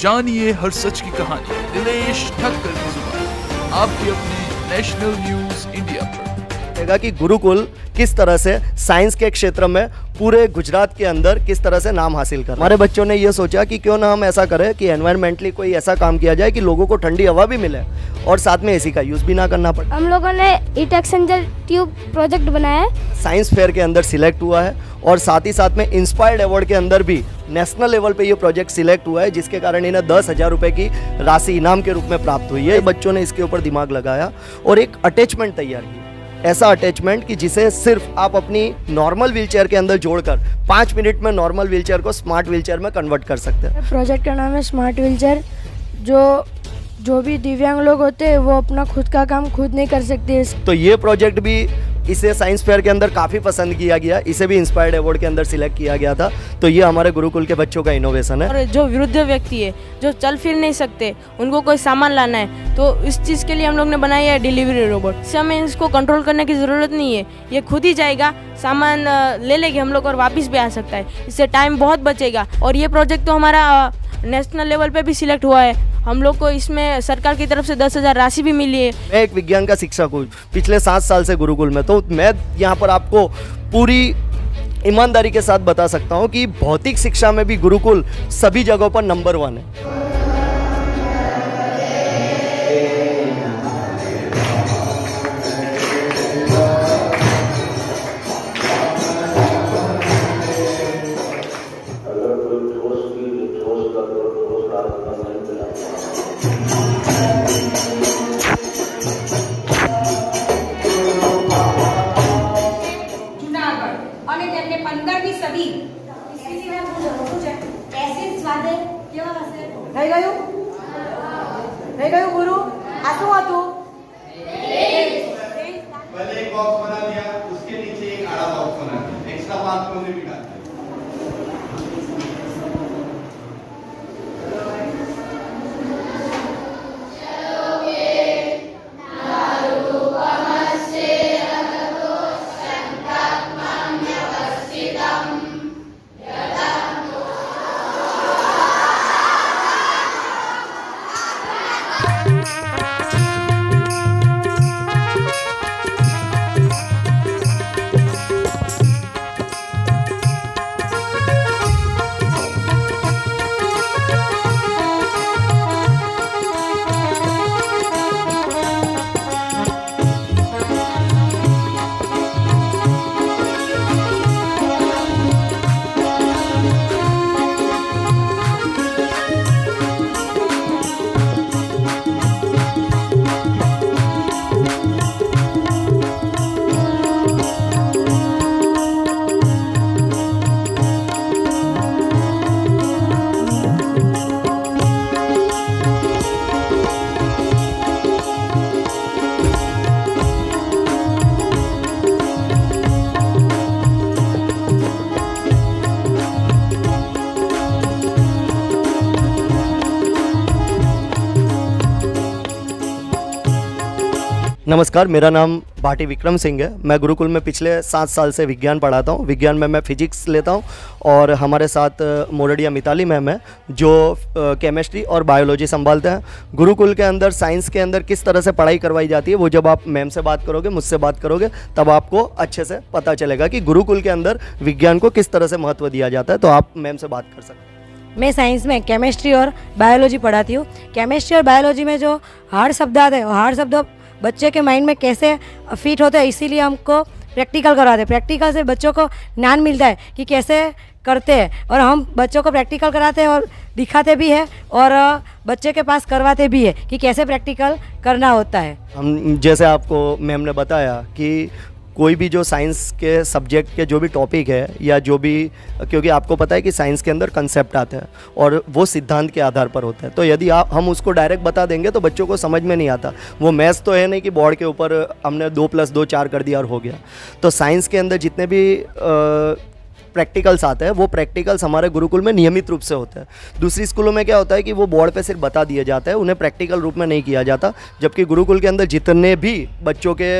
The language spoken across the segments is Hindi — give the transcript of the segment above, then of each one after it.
जानिए हर सच की कहानी। दिलेश ठक्कर की ज़ुबान। आपके अपनी नेशनल न्यूज़ इंडिया पर। रहेगा कि गुरुकुल किस तरह से साइंस के क्षेत्र में पूरे गुजरात के अंदर किस तरह से नाम हासिल कर हमारे बच्चों ने ये सोचा कि क्यों ना हम ऐसा करें कि एनवायरमेंटली कोई ऐसा काम किया जाए कि लोगों को ठंडी हवा भी मिले और साथ में एसी का यूज़ भी ना करना पड़े। हम लोगों ने हीट एक्सचेंजर ट्यूब प्रोजेक्ट बनाया है। साइंस फेयर के अंदर सिलेक्ट हुआ है और साथ ही साथ में इंस्पायर्ड अवार्ड के अंदर भी नेशनल लेवल पे ये प्रोजेक्ट सिलेक्ट हुआ है जिसके कारण इन्हें दस हज़ार रुपये की राशि इनाम के रूप में प्राप्त हुई है। बच्चों ने इसके ऊपर दिमाग लगाया और एक अटैचमेंट तैयार की। ऐसा अटैचमेंट कि जिसे सिर्फ़ आप अपनी नॉर्मल व्हीलचेयर के अंदर जोड़कर पाँच मिनट में नॉर्मल व्हीलचेयर को स्मार्ट व्हीलचेयर में कन्वर्ट कर सकते हैं। प्रोजेक्ट का नाम है स्मार्ट व्हीलचेयर जो जो भी दिव्यांग लोग होते हैं वो अपना खुद का काम खुद नहीं कर सकते। तो ये प्रोजेक्ट भी इसे साइंस फेयर के अंदर काफ़ी पसंद किया गया, इसे भी इंस्पायर्ड अवार्ड के अंदर सिलेक्ट किया गया था। तो ये हमारे गुरुकुल के बच्चों का इनोवेशन है। और जो वृद्ध व्यक्ति है, जो चल फिर नहीं सकते, उनको कोई सामान लाना है तो इस चीज़ के लिए हम लोग ने बनाया है डिलीवरी रोबोट इससे हमें इसको कंट्रोल करने की ज़रूरत नहीं है। ये खुद ही जाएगा, सामान ले लेंगे हम लोग और वापस भी आ सकता है। इससे टाइम बहुत बचेगा। और ये प्रोजेक्ट तो हमारा नेशनल लेवल पे भी सिलेक्ट हुआ है। हम लोग को इसमें सरकार की तरफ़ से दस हज़ार राशि भी मिली है। मैं एक विज्ञान का शिक्षक हूँ। पिछले सात साल से गुरुकुल में तो मैं यहाँ पर आपको पूरी ईमानदारी के साथ बता सकता हूँ कि भौतिक शिक्षा में भी गुरुकुल सभी जगहों पर नंबर वन है। दिया नमस्कार, मेरा नाम भाटी विक्रम सिंह है। मैं गुरुकुल में पिछले सात साल से विज्ञान पढ़ाता हूँ। विज्ञान में मैं फिजिक्स लेता हूँ और हमारे साथ मोरडिया मिताली मैम है, जो केमिस्ट्री और बायोलॉजी संभालते हैं। गुरुकुल के अंदर, साइंस के अंदर किस तरह से पढ़ाई करवाई जाती है, वो जब आप मैम से बात करोगे, मुझसे बात करोगे, तब आपको अच्छे से पता चलेगा कि गुरुकुल के अंदर विज्ञान को किस तरह से महत्व दिया जाता है। तो आप मैम से बात कर सकते हैं। मैं साइंस में केमिस्ट्री और बायोलॉजी पढ़ाती हूँ। केमिस्ट्री और बायोलॉजी में जो हार्ड शब्द आते हैं हार्ड शब्द बच्चे के माइंड में कैसे फिट होते हैं, इसीलिए हमको प्रैक्टिकल करवाते हैं। प्रैक्टिकल से बच्चों को ज्ञान मिलता है कि कैसे करते हैं। और हम बच्चों को प्रैक्टिकल कराते हैं और दिखाते भी हैं और बच्चे के पास करवाते भी है कि कैसे प्रैक्टिकल करना होता है। हम, जैसे आपको मैम ने बताया कि कोई भी जो साइंस के सब्जेक्ट के जो भी टॉपिक है या जो भी क्योंकि आपको पता है कि साइंस के अंदर कंसेप्ट आते हैं और वो सिद्धांत के आधार पर होते हैं। तो यदि आप हम उसको डायरेक्ट बता देंगे तो बच्चों को समझ में नहीं आता। वो मैथ्स तो है नहीं कि बोर्ड के ऊपर हमने दो प्लस दो चार कर दिया और हो गया। तो साइंस के अंदर जितने भी अ, प्रैक्टिकल्स आते हैं, वो प्रैक्टिकल्स हमारे गुरुकुल में नियमित रूप से होते हैं। दूसरी स्कूलों में क्या होता है कि वो बोर्ड पर सिर्फ़ बता दिया जाता है, उन्हें प्रैक्टिकल रूप में नहीं किया जाता, जबकि गुरुकुल के अंदर जितने भी बच्चों के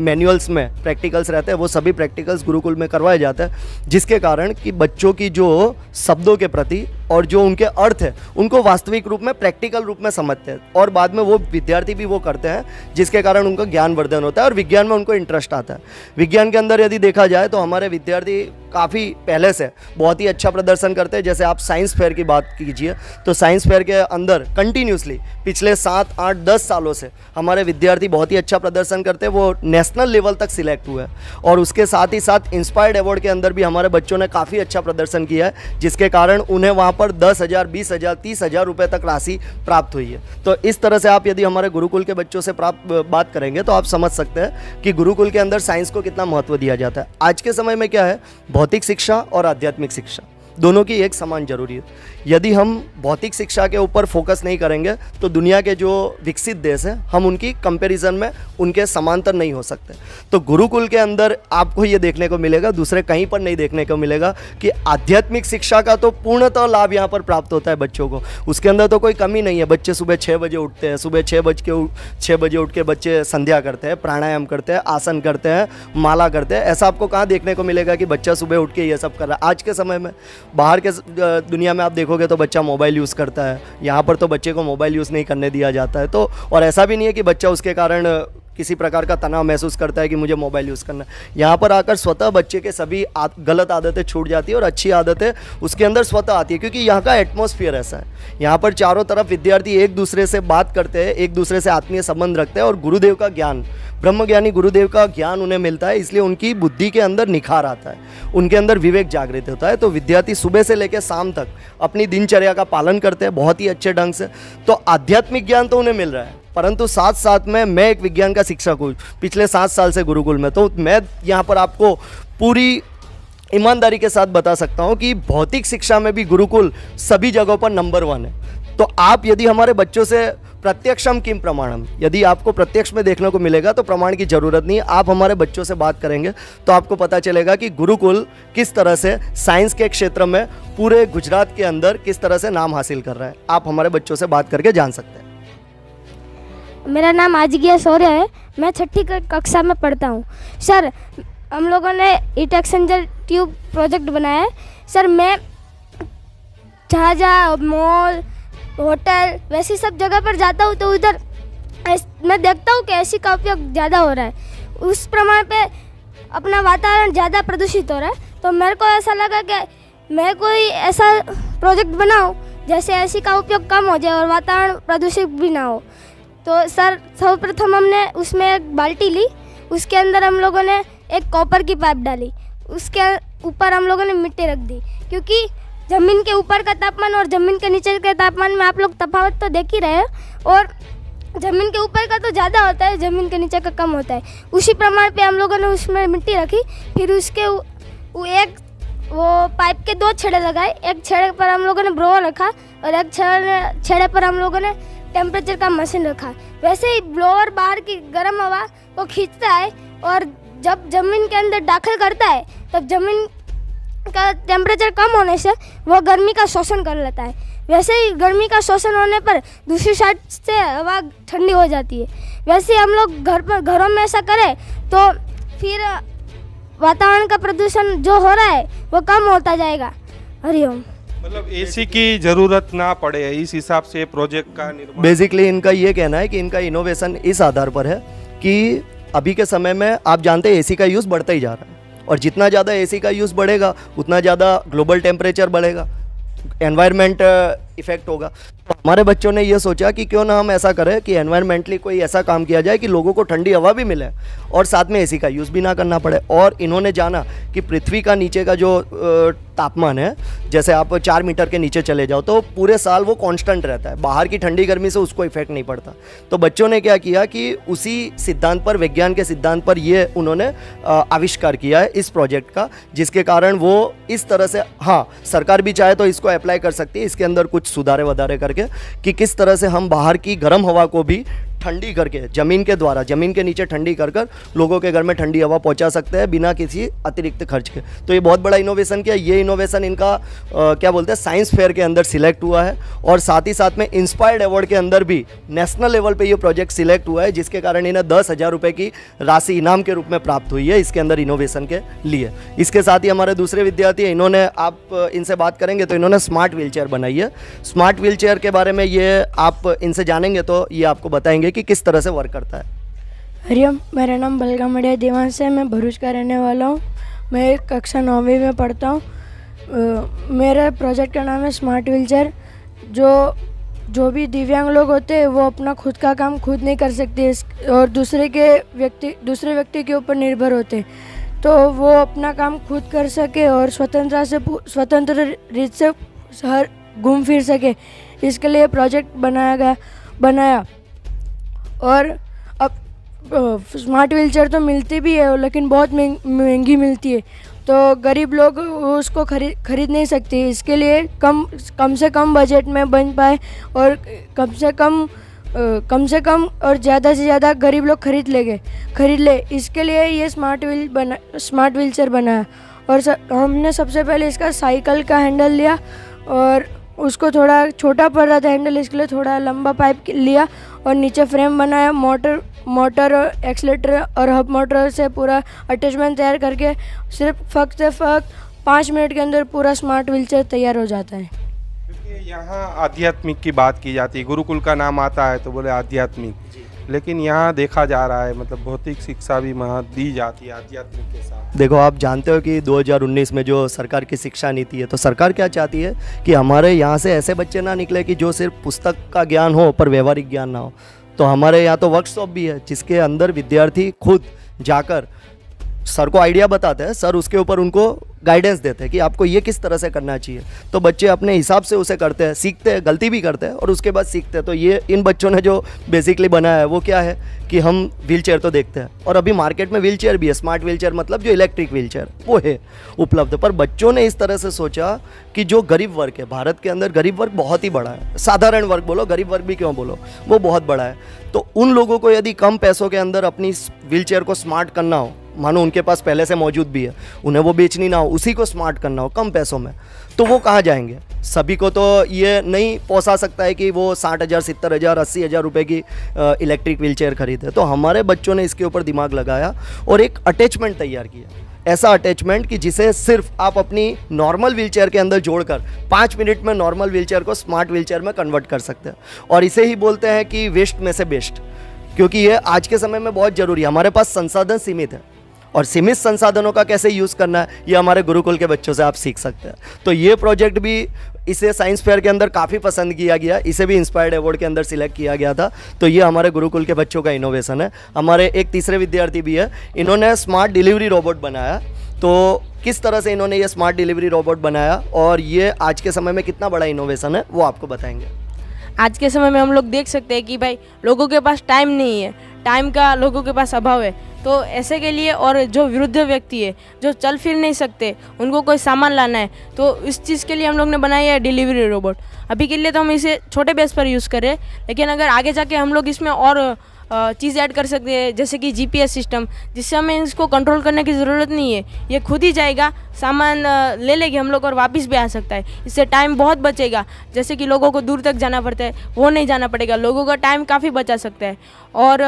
मैनुअल्स में प्रैक्टिकल्स रहते हैं, वो सभी प्रैक्टिकल्स गुरुकुल में करवाए जाते हैं, जिसके कारण कि बच्चों की जो शब्दों के प्रति और जो उनके अर्थ है, उनको वास्तविक रूप में प्रैक्टिकल रूप में समझते हैं। और बाद में वो विद्यार्थी भी वो करते हैं, जिसके कारण उनका ज्ञान वर्धन होता है और विज्ञान में उनको इंटरेस्ट आता है। विज्ञान के अंदर यदि देखा जाए तो हमारे विद्यार्थी काफ़ी पहले से बहुत ही अच्छा प्रदर्शन करते हैं। जैसे आप साइंस फेयर की बात कीजिए तो साइंस फेयर के अंदर कंटिन्यूसली पिछले सात, आठ, दस सालों से हमारे विद्यार्थी बहुत ही अच्छा प्रदर्शन करते हैं। वो नेशनल लेवल तक सिलेक्ट हुए और उसके साथ ही साथ इंस्पायर्ड अवार्ड के अंदर भी हमारे बच्चों ने काफ़ी अच्छा प्रदर्शन किया है, जिसके कारण उन्हें वहाँ पर दस हज़ार, बीस हज़ार, तीस हज़ार रुपये तक राशि प्राप्त हुई है। तो इस तरह से आप यदि हमारे गुरुकुल के बच्चों से प्राप्त बात करेंगे तो आप समझ सकते हैं कि गुरुकुल के अंदर साइंस को कितना महत्व दिया जाता है। आज के समय में क्या है भौतिक शिक्षा और आध्यात्मिक शिक्षा। दोनों की एक समान ज़रूरी है। यदि हम भौतिक शिक्षा के ऊपर फोकस नहीं करेंगे तो दुनिया के जो विकसित देश हैं, हम उनकी कंपैरिजन में उनके समांतर नहीं हो सकते। तो गुरुकुल के अंदर आपको ये देखने को मिलेगा, दूसरे कहीं पर नहीं देखने को मिलेगा, कि आध्यात्मिक शिक्षा का तो पूर्णतः लाभ यहाँ पर प्राप्त होता है बच्चों को। उसके अंदर तो कोई कमी नहीं है। बच्चे सुबह छः बजे उठते हैं, सुबह छः बज के छः बजे उठ के बच्चे संध्या करते हैं, प्राणायाम करते हैं, आसन करते हैं, माला करते हैं। ऐसा आपको कहाँ देखने को मिलेगा कि बच्चा सुबह उठ के ये सब कर रहा है? आज के समय में बाहर के दुनिया में आप देखोगे तो बच्चा मोबाइल यूज़ करता है। यहाँ पर तो बच्चे को मोबाइल यूज़ नहीं करने दिया जाता है। तो और ऐसा भी नहीं है कि बच्चा उसके कारण किसी प्रकार का तनाव महसूस करता है कि मुझे मोबाइल यूज़ करना है। यहाँ पर आकर स्वतः बच्चे के सभी आ, गलत आदतें छूट जाती है और अच्छी आदतें उसके अंदर स्वतः आती है क्योंकि यहाँ का एटमोसफियर ऐसा है। यहाँ पर चारों तरफ़ विद्यार्थी एक दूसरे से बात करते हैं एक दूसरे से आत्मीय संबंध रखते हैं और गुरुदेव का ज्ञान ब्रह्मज्ञानी गुरुदेव का ज्ञान उन्हें मिलता है, इसलिए उनकी बुद्धि के अंदर निखार आता है। उनके अंदर विवेक जागृत होता है। तो विद्यार्थी सुबह से लेकर शाम तक अपनी दिनचर्या का पालन करते हैं, बहुत ही अच्छे ढंग से। तो आध्यात्मिक ज्ञान तो उन्हें मिल रहा है, परंतु साथ साथ में मैं एक विज्ञान का शिक्षक हूँ, पिछले सात साल से गुरुकुल में। तो मैं यहाँ पर आपको पूरी ईमानदारी के साथ बता सकता हूँ कि भौतिक शिक्षा में भी गुरुकुल सभी जगहों पर नंबर वन है। तो आप यदि हमारे बच्चों से प्रत्यक्षम किम प्रमाणम? यदि आपको प्रत्यक्ष में देखने को मिलेगा तो प्रमाण की ज़रूरत नहीं। आप हमारे बच्चों से बात करेंगे तो आपको पता चलेगा कि गुरुकुल किस तरह से साइंस के क्षेत्र में पूरे गुजरात के अंदर किस तरह से नाम हासिल कर रहा है। आप हमारे बच्चों से बात करके जान सकते हैं। मेरा नाम आजगिया सौर्य है। मैं छठी कक्षा में पढ़ता हूँ। सर, हम लोगों ने ईट एक्सचेंजर ट्यूब प्रोजेक्ट बनाया है। सर, मैं जहाँ जहाँ मॉल होटल, वैसी सब जगह पर जाता हूँ तो उधर मैं देखता हूँ कि ऐसी का उपयोग ज़्यादा हो रहा है। उस प्रमाण पे अपना वातावरण ज़्यादा प्रदूषित हो रहा है। तो मेरे को ऐसा लगा कि मैं कोई ऐसा प्रोजेक्ट बनाऊँ जैसे ऐसी का उपयोग कम हो जाए और वातावरण प्रदूषित भी ना हो। तो सर, सर्वप्रथम हमने उसमें एक बाल्टी ली, उसके अंदर हम लोगों ने एक कॉपर की पाइप डाली, उसके ऊपर हम लोगों ने मिट्टी रख दी, क्योंकि ज़मीन के ऊपर का तापमान और ज़मीन के नीचे के तापमान में आप लोग तफावत तो देख ही रहे हैं। और ज़मीन के ऊपर का तो ज़्यादा होता है, ज़मीन के नीचे का कम होता है। उसी प्रमाण पे हम लोगों ने उसमें मिट्टी रखी, फिर उसके वो एक, वो पाइप के दो छेड़े लगाए। एक छेड़े पर हम लोगों ने ब्रोवर रखा और एक छेड़े छेड़े पर हम लोगों ने टेम्परेचर का मशीन रखा। वैसे ही ब्लोअर बाहर की गर्म हवा को खींचता है और जब ज़मीन के अंदर दाखिल करता है, तब ज़मीन का टेम्परेचर कम होने से वह गर्मी का शोषण कर लेता है। वैसे ही गर्मी का शोषण होने पर दूसरी साइड से हवा ठंडी हो जाती है। वैसे ही हम लोग घर पर घरों में ऐसा करें तो फिर वातावरण का प्रदूषण जो हो रहा है वो कम होता जाएगा। हरिओम मतलब एसी की ज़रूरत ना पड़े इस हिसाब से प्रोजेक्ट का निर्माण। बेसिकली इनका ये कहना है कि इनका इनोवेशन इस आधार पर है कि अभी के समय में आप जानते हैं एसी का यूज़ बढ़ता ही जा रहा है। और जितना ज़्यादा एसी का यूज़ बढ़ेगा, उतना ज़्यादा ग्लोबल टेम्परेचर बढ़ेगा एनवायरमेंट इफ़ेक्ट होगा। तो हमारे बच्चों ने यह सोचा कि क्यों ना हम ऐसा करें कि एनवायरमेंटली कोई ऐसा काम किया जाए कि लोगों को ठंडी हवा भी मिले और साथ में एसी का यूज़ भी ना करना पड़े। और इन्होंने जाना कि पृथ्वी का नीचे का जो तापमान है, जैसे आप चार मीटर के नीचे चले जाओ तो पूरे साल वो कांस्टेंट रहता है। बाहर की ठंडी गर्मी से उसको इफ़ेक्ट नहीं पड़ता। तो बच्चों ने क्या किया कि उसी सिद्धांत पर, विज्ञान के सिद्धांत पर ये उन्होंने आविष्कार किया है इस प्रोजेक्ट का, जिसके कारण वो इस तरह से हाँ सरकार भी चाहे तो इसको अप्लाई कर सकती है। इसके अंदर कुछ सुधारे वधारे करके कि किस तरह से हम बाहर की गर्म हवा को भी ठंडी करके ज़मीन के द्वारा ज़मीन के नीचे ठंडी कर कर लोगों के घर में ठंडी हवा पहुँचा सकते हैं बिना किसी अतिरिक्त खर्च के। तो ये बहुत बड़ा इनोवेशन किया। ये इनोवेशन इनका अ, क्या बोलते हैं साइंस फेयर के अंदर सिलेक्ट हुआ है और साथ ही साथ में इंस्पायर्ड अवार्ड के अंदर भी नेशनल लेवल पर ये प्रोजेक्ट सिलेक्ट हुआ है जिसके कारण इन्हें दस हज़ार की राशि इनाम के रूप में प्राप्त हुई है इसके अंदर इनोवेशन के लिए। इसके साथ ही हमारे दूसरे विद्यार्थी इन्होंने आप इनसे बात करेंगे तो इन्होंने स्मार्ट व्हील बनाई है। स्मार्ट व्हील के बारे में ये आप इनसे जानेंगे तो ये आपको बताएँगे कि किस तरह से वर्क करता है? हरिओम, मेरा नाम बलगामड़िया देवांश है, मैं भरूच का रहने वाला हूँ। मैं कक्षा नौवीं में पढ़ता हूँ। मेरे प्रोजेक्ट का नाम है स्मार्ट व्हीलचेयर जो जो भी दिव्यांग लोग होते हैं, वो अपना खुद का काम खुद नहीं कर सकते। और दूसरे के व्यक्ति, दूसरे व्यक्ति के ऊपर निर्भर होते। तो वो अपना काम खुद कर सके और स्वतंत्रता से स्वतंत्र रीत से हर, घूम फिर सके। इसके लिए प्रोजेक्ट बनाया गया, बनाया। और अब स्मार्ट व्हीलचेयर तो मिलती भी है लेकिन बहुत महंग- महँगी मिलती है। तो गरीब लोग उसको खरीद खरीद नहीं सकते। इसके लिए कम कम से कम बजट में बन पाए और कम से कम कम से कम और ज़्यादा से ज़्यादा गरीब लोग खरीद लेंगे। खरीद ले। इसके लिए ये स्मार्ट व्हील बना स्मार्ट व्हीलचेयर बनाया और स, हमने सबसे पहले इसका साइकिल का हैंडल लिया और उसको थोड़ा छोटा पड़ रहा था हैंडल इसके लिए थोड़ा लंबा पाइप लिया और नीचे फ्रेम बनाया मोटर मोटर और एक्सलेटर और हब मोटर से पूरा अटैचमेंट तैयार करके सिर्फ़ फक्त से फक पाँच मिनट के अंदर पूरा स्मार्ट व्हीलचेयर तैयार हो जाता है। क्योंकि यहाँ आध्यात्मिक की बात की जाती है। गुरुकुल का नाम आता है तो बोले आध्यात्मिक। लेकिन यहाँ देखा जा रहा है मतलब भौतिक शिक्षा भी वहाँ दी जाती है आध्यात्मिक के साथ। देखो, आप जानते हो कि 2019 में जो सरकार की शिक्षा नीति है तो सरकार क्या चाहती है कि हमारे यहाँ से ऐसे बच्चे ना निकले कि जो सिर्फ़ पुस्तक का ज्ञान हो, पर व्यवहारिक ज्ञान ना हो। तो हमारे यहाँ तो वर्कशॉप भी है, जिसके अंदर विद्यार्थी खुद जाकर सर को आइडिया बताते हैं, सर उसके ऊपर उनको गाइडेंस देते हैं कि आपको ये किस तरह से करना चाहिए। तो बच्चे अपने हिसाब से उसे करते हैं, सीखते हैं, गलती भी करते हैं और उसके बाद सीखते हैं। तो ये इन बच्चों ने जो बेसिकली बनाया है, वो क्या है कि हम व्हील चेयर तो देखते हैं। और अभी मार्केट में व्हील चेयर भी है स्मार्ट व्हील चेयर मतलब जो इलेक्ट्रिक व्हील चेयर वो है, उपलब्ध। पर बच्चों ने इस तरह से सोचा कि जो गरीब वर्ग है, भारत के अंदर गरीब वर्ग बहुत ही बड़ा है। साधारण वर्ग बोलो, गरीब वर्ग भी क्यों बोलो, वो बहुत बड़ा है। तो उन लोगों को यदि कम पैसों के अंदर अपनी व्हील चेयर को स्मार्ट करना हो मानो उनके पास पहले से मौजूद भी है, उन्हें वो बेचनी ना हो, उसी को स्मार्ट करना हो, कम पैसों में। तो वो कहाँ जाएँगे? सभी को तो ये नहीं पोसा सकता है कि वो साठ हज़ार, सत्तर हज़ार, अस्सी हज़ार रुपये की इलेक्ट्रिक व्हील चेयर खरीदे। तो हमारे बच्चों ने इसके ऊपर दिमाग लगाया और एक अटैचमेंट तैयार किया ऐसा अटैचमेंट कि जिसे सिर्फ़ आप अपनी नॉर्मल व्हीलचेयर के अंदर जोड़कर पाँच मिनट में नॉर्मल व्हीलचेयर को स्मार्ट व्हीलचेयर में कन्वर्ट कर सकते हैं। और इसे ही बोलते हैं कि वेस्ट में से बेस्ट क्योंकि ये आज के समय में बहुत ज़रूरी है। हमारे पास संसाधन सीमित है। और सीमित संसाधनों का कैसे यूज़ करना है, ये हमारे गुरुकुल के बच्चों से आप सीख सकते हैं। तो ये प्रोजेक्ट भी इसे साइंस फेयर के अंदर काफ़ी पसंद किया गया, इसे भी इंस्पायर्ड अवार्ड के अंदर सिलेक्ट किया गया था। तो ये हमारे गुरुकुल के बच्चों का इनोवेशन है। हमारे एक तीसरे विद्यार्थी भी है, इन्होंने स्मार्ट डिलीवरी रोबोट बनाया। तो किस तरह से इन्होंने ये स्मार्ट डिलीवरी रोबोट बनाया और ये आज के समय में कितना बड़ा इनोवेशन है, वो आपको बताएँगे। आज के समय में हम लोग देख सकते हैं कि भाई, लोगों के पास टाइम नहीं है। टाइम का लोगों के पास अभाव है। तो ऐसे के लिए और जो विरुद्ध व्यक्ति है, जो चल फिर नहीं सकते, उनको कोई सामान लाना है तो इस चीज़ के लिए हम लोग ने बनाया है डिलीवरी रोबोट अभी के लिए तो हम इसे छोटे बेस पर यूज़ करें लेकिन अगर आगे जाके हम लोग इसमें और चीज़ ऐड कर सकते हैं जैसे कि जीपीएस सिस्टम जिससे हमें इसको कंट्रोल करने की ज़रूरत नहीं है। ये खुद ही जाएगा सामान ले लेगी हम लोग और वापस भी आ सकता है। इससे टाइम बहुत बचेगा जैसे कि लोगों को दूर तक जाना पड़ता है वो नहीं जाना पड़ेगा। लोगों का टाइम काफ़ी बचा सकता है। और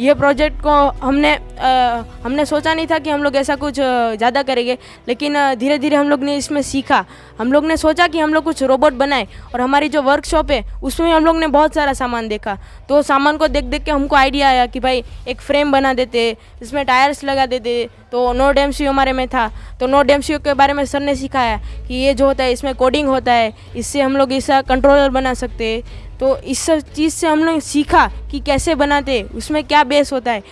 ये प्रोजेक्ट को हमने अ, हमने सोचा नहीं था कि हम लोग ऐसा कुछ ज़्यादा करेंगे लेकिन धीरे धीरे हम लोग ने इसमें सीखा। हम लोग ने सोचा कि हम लोग कुछ रोबोट बनाए और हमारी जो वर्कशॉप है उसमें हम लोग ने बहुत सारा सामान देखा। तो सामान को देख देख के हमको आइडिया आया कि भाई एक फ्रेम बना देते इसमें टायर्स लगा देते तो नोट एम हमारे में था। तो नोट एम के बारे में सर ने सिखाया कि ये जो होता है, इसमें कोडिंग होता है, इससे हम लोग इसका कंट्रोलर बना सकते। तो इस सब चीज़ से हम लोग सीखा कि कैसे बनाते, उसमें क्या बेस होता है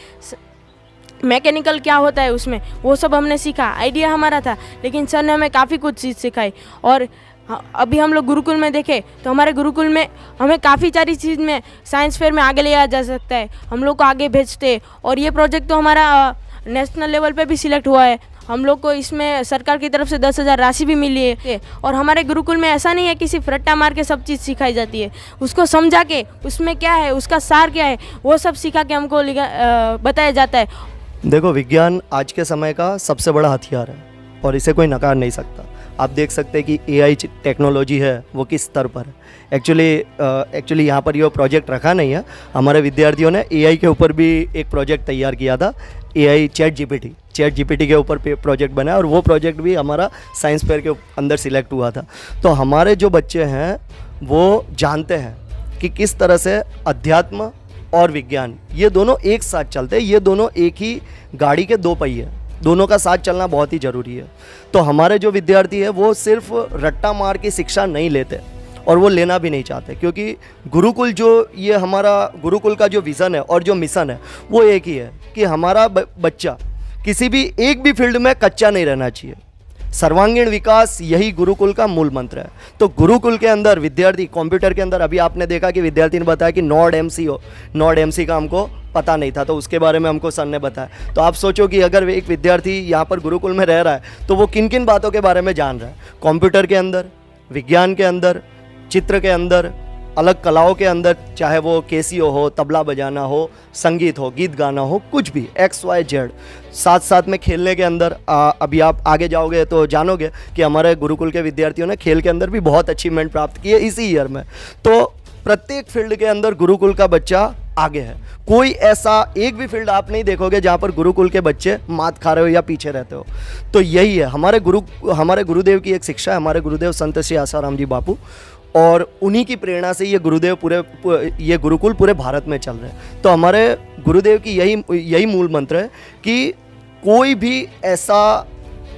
मैकेनिकल क्या होता है उसमें, वो सब हमने सीखा। आइडिया हमारा था, लेकिन सर ने हमें काफ़ी कुछ चीज़ सिखाई। और अभी हम लोग गुरुकुल में देखें तो हमारे गुरुकुल में हमें काफ़ी सारी चीज़ में साइंस फेयर में आगे ले जा सकता है। हम लोग को आगे भेजते। और ये प्रोजेक्ट तो हमारा नेशनल लेवल पे भी सिलेक्ट हुआ है। हम लोग को इसमें सरकार की तरफ़ से दस हज़ार राशि भी मिली है। और हमारे गुरुकुल में ऐसा नहीं है कि सिर्फ़ रट्टा मार के सब चीज़ सिखाई जाती है। उसको समझा के, उसमें क्या है, उसका सार क्या है, वो सब सिखा के हमको बताया जाता है। देखो, विज्ञान आज के समय का सबसे बड़ा हथियार है, और इसे कोई नकार नहीं सकता। आप देख सकते हैं कि एआई टेक्नोलॉजी है वो किस स्तर पर। एक्चुअली एक्चुअली यहाँ पर ये प्रोजेक्ट रखा नहीं है। हमारे विद्यार्थियों ने एआई के ऊपर भी एक प्रोजेक्ट तैयार किया था AI chat GPT chat GPT के ऊपर प्रोजेक्ट बना और वो प्रोजेक्ट भी हमारा साइंस फेयर के अंदर सिलेक्ट हुआ था। तो हमारे जो बच्चे हैं, वो जानते हैं कि किस तरह से अध्यात्म और विज्ञान, ये दोनों एक साथ चलते हैं, ये दोनों एक ही गाड़ी के दो पहिए। हैं। दोनों का साथ चलना बहुत ही ज़रूरी है। तो हमारे जो विद्यार्थी है, वो सिर्फ़ रट्टा मार के शिक्षा नहीं लेते और वो लेना भी नहीं चाहते, क्योंकि गुरुकुल जो ये हमारा, गुरुकुल का जो विज़न है और जो मिशन है, वो एक ही है कि हमारा बच्चा किसी भी एक भी फ़ील्ड में कच्चा नहीं रहना चाहिए। सर्वांगीण विकास, यही गुरुकुल का मूल मंत्र है। तो गुरुकुल के अंदर, विद्यार्थी कंप्यूटर के अंदर, अभी आपने देखा कि विद्यार्थी ने बताया कि नॉड एम सी हो। नॉड एम सी का हमको पता नहीं था तो उसके बारे में हमको सर ने बताया। तो आप सोचो कि अगर एक विद्यार्थी यहाँ पर गुरुकुल में रह रहा है तो वो किन किन बातों के बारे में जान रहा है? कंप्यूटर के अंदर, विज्ञान के अंदर, चित्र के अंदर अलग कलाओं के अंदर चाहे वो केसियो हो तबला बजाना हो संगीत हो गीत गाना हो कुछ भी एक्स वाई जेड साथ साथ में खेलने के अंदर आ, अभी आप आगे जाओगे तो जानोगे कि हमारे गुरुकुल के विद्यार्थियों ने खेल के अंदर भी बहुत अचीवमेंट प्राप्त किए इसी ईयर में। तो प्रत्येक फ़ील्ड के अंदर गुरुकुल का बच्चा आगे है। कोई ऐसा एक भी फ़ील्ड आप नहीं देखोगे जहाँ पर गुरुकुल के बच्चे मात खा रहे हो या पीछे रहते हो। तो यही है। हमारे गुरु हमारे गुरुदेव की एक शिक्षा है। हमारे गुरुदेव संत श्री आसाराम जी बापू। और उन्हीं की प्रेरणा से ये गुरुदेव पूरे ये गुरुकुल पूरे भारत में चल रहे हैं। तो हमारे गुरुदेव की यही यही मूल मंत्र है कि कोई भी ऐसा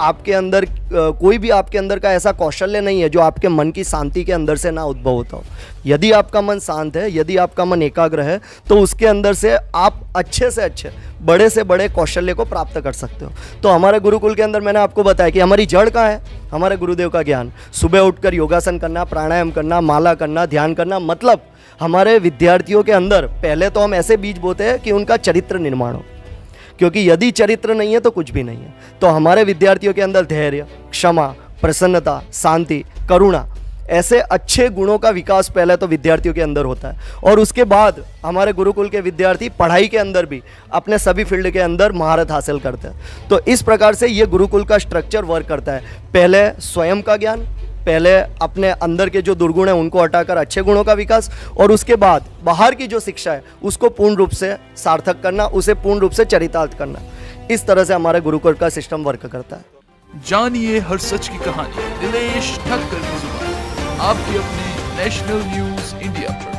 आपके अंदर कोई भी आपके अंदर का ऐसा कौशल्य नहीं है जो आपके मन की शांति के अंदर से ना उद्भव होता हो। यदि आपका मन शांत है, यदि आपका मन एकाग्र है तो उसके अंदर से आप अच्छे से अच्छे, बड़े से बड़े कौशल्य को प्राप्त कर सकते हो। तो हमारे गुरुकुल के अंदर मैंने आपको बताया कि हमारी जड़ कहाँ है? हमारे गुरुदेव का ज्ञान। सुबह उठकर योगासन करना, प्राणायाम करना, माला करना, ध्यान करना मतलब हमारे विद्यार्थियों के अंदर, पहले तो हम ऐसे बीज बोते हैं कि उनका चरित्र निर्माण हो। क्योंकि यदि चरित्र नहीं है तो कुछ भी नहीं है। तो हमारे विद्यार्थियों के अंदर धैर्य, क्षमा, प्रसन्नता, शांति, करुणा, ऐसे अच्छे गुणों का विकास पहले तो विद्यार्थियों के अंदर होता है। और उसके बाद हमारे गुरुकुल के विद्यार्थी पढ़ाई के अंदर भी अपने सभी फ़ील्ड के अंदर महारत हासिल करते हैं। तो इस प्रकार से ये गुरुकुल का स्ट्रक्चर वर्क करता है। पहले स्वयं का ज्ञान पहले अपने अंदर के जो दुर्गुण हैं, उनको हटाकर अच्छे गुणों का विकास और उसके बाद बाहर की जो शिक्षा है, उसको पूर्ण रूप से सार्थक करना, उसे पूर्ण रूप से चरितार्थ करना। इस तरह से हमारे गुरुकुल का सिस्टम वर्क करता है। जानिए हर सच की कहानी। दिनेश ठक्कर की आपके अपने नेशनल न्यूज़ इंडिया पर।